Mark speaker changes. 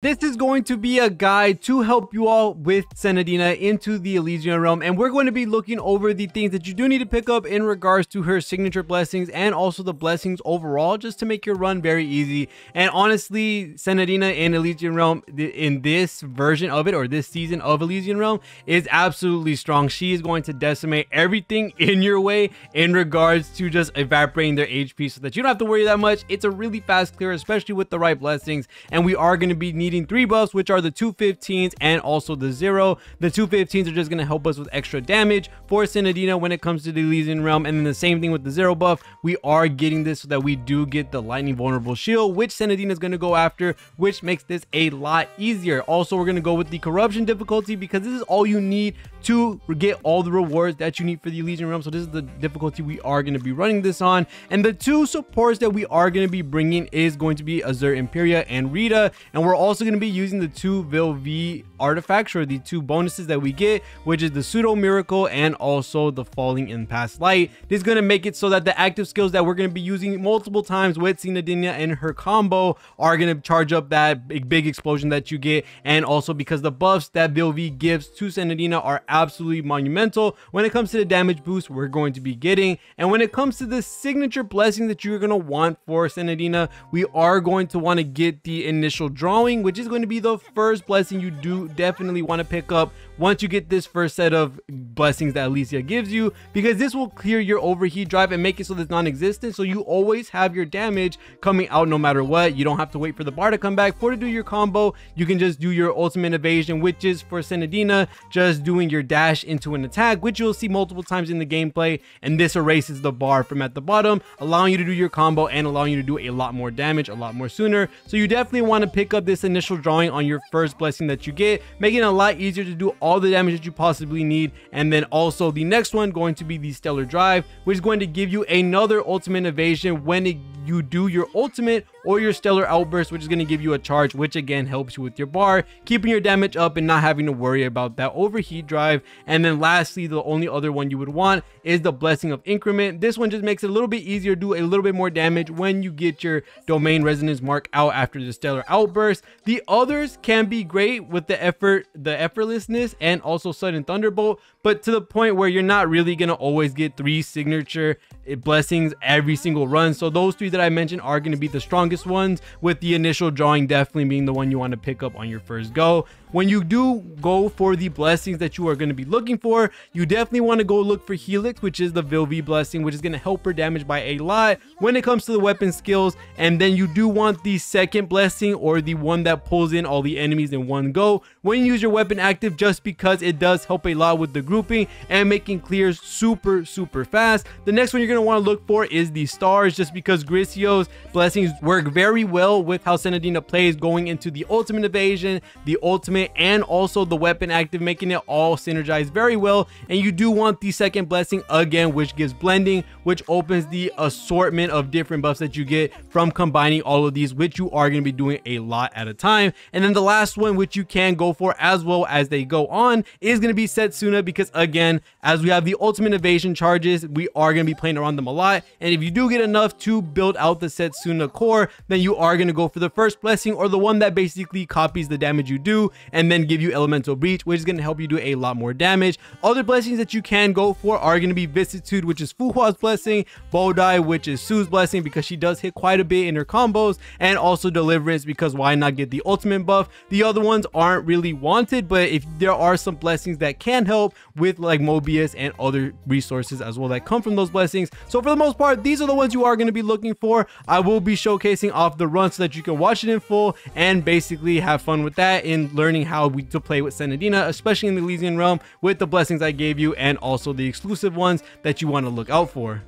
Speaker 1: This is going to be a guide to help you all with Senadina into the Elysian realm and we're going to be looking over the things that you do need to pick up in regards to her signature blessings and also the blessings overall just to make your run very easy and honestly Senadina in Elysian realm in this version of it or this season of Elysian realm is absolutely strong. She is going to decimate everything in your way in regards to just evaporating their HP so that you don't have to worry that much. It's a really fast clear especially with the right blessings and we are going to be needing needing three buffs, which are the 215s and also the zero. The 215s are just going to help us with extra damage for Senadina when it comes to the Elysian Realm. And then the same thing with the zero buff. We are getting this so that we do get the lightning vulnerable shield, which Senadina is going to go after, which makes this a lot easier. Also, we're going to go with the corruption difficulty because this is all you need to get all the rewards that you need for the Elysian Realm. So this is the difficulty we are going to be running this on. And the two supports that we are going to be bringing is going to be Azure Empyrea and Rita. And we're also going to be using the two Vill-V artifacts or the two bonuses that we get, which is the Pseudo Miracle and also the Falling in Past Light. This is going to make it so that the active skills that we're going to be using multiple times with Senadina and her combo are going to charge up that big, big explosion that you get. And also because the buffs that Vill-V gives to Senadina are absolutely monumental when it comes to the damage boost we're going to be getting. And when it comes to the signature blessing that you're going to want for Senadina, we are going to want to get the initial drawing, which is going to be the first blessing you do definitely want to pick up once you get this first set of blessings that Elysia gives you because this will clear your overheat drive and make it so that it's non-existent. So you always have your damage coming out no matter what. You don't have to wait for the bar to come back. For to do your combo you can just do your ultimate evasion which is for Senadina just doing your dash into an attack which you'll see multiple times in the gameplay. And this erases the bar from at the bottom allowing you to do your combo and allowing you to do a lot more damage a lot more sooner. So you definitely want to pick up this initial drawing on your first blessing that you get making it a lot easier to do all the damage that you possibly need. And then also the next one going to be the Stellar Drive, which is going to give you another ultimate evasion when it you do your ultimate or your stellar outburst which is going to give you a charge which again helps you with your bar keeping your damage up and not having to worry about that overheat drive. And then lastly the only other one you would want is the blessing of increment. This one just makes it a little bit easier to do a little bit more damage when you get your domain resonance mark out after the stellar outburst. The others can be great with the effort the effortlessness and also sudden thunderbolt but to the point where you're not really going to always get three signature eh, blessings every single run. So those three that I mentioned are going to be the strongest ones with the initial drawing definitely being the one you want to pick up on your first go. When you do go for the blessings that you are going to be looking for, you definitely want to go look for Helix, which is the Vill-V blessing, which is going to help her damage by a lot when it comes to the weapon skills. And then you do want the second blessing or the one that pulls in all the enemies in one go. When you use your weapon active, just because it does help a lot with the grouping and making clears super, super fast. The next one you're going to want to look for is the stars, just because Griseo's blessings work very well with how Senadina plays going into the ultimate evasion, the ultimate ultimate and also the weapon active making it all synergize very well and you do want the second blessing again which gives blending which opens the assortment of different buffs that you get from combining all of these which you are going to be doing a lot at a time and then the last one which you can go for as well as they go on is going to be Setsuna because again as we have the ultimate evasion charges we are going to be playing around them a lot. And if you do get enough to build out the Setsuna core then you are going to go for the first blessing or the one that basically copies the damage you do and then give you elemental breach which is going to help you do a lot more damage. Other blessings that you can go for are going to be vicissitude which is Fuhua's blessing Bodhi which is Su's blessing because she does hit quite a bit in her combos and also deliverance because why not get the ultimate buff? The other ones aren't really wanted but if there are some blessings that can help with like Mobius and other resources as well that come from those blessings so for the most part these are the ones you are going to be looking for I will be showcasing off the run so that you can watch it in full and basically have fun with that in learning how we to play with Senadina, especially in the Elysian realm with the blessings I gave you and also the exclusive ones that you want to look out for.